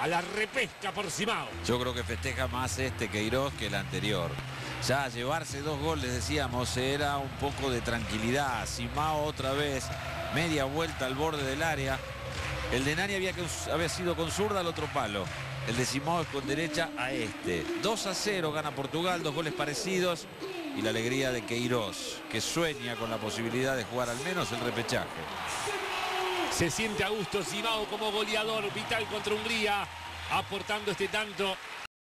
A la repesca por Simao. Yo creo que festeja más este Queiroz que el anterior. Ya llevarse dos goles, decíamos, era un poco de tranquilidad. Simao otra vez, media vuelta al borde del área. El de Nani había, había sido con zurda al otro palo. El de Simao es con derecha a este. 2 a 0 gana Portugal, dos goles parecidos. Y la alegría de Queiroz, que sueña con la posibilidad de jugar al menos el repechaje. Se siente a gusto Simao como goleador vital contra Hungría, aportando este tanto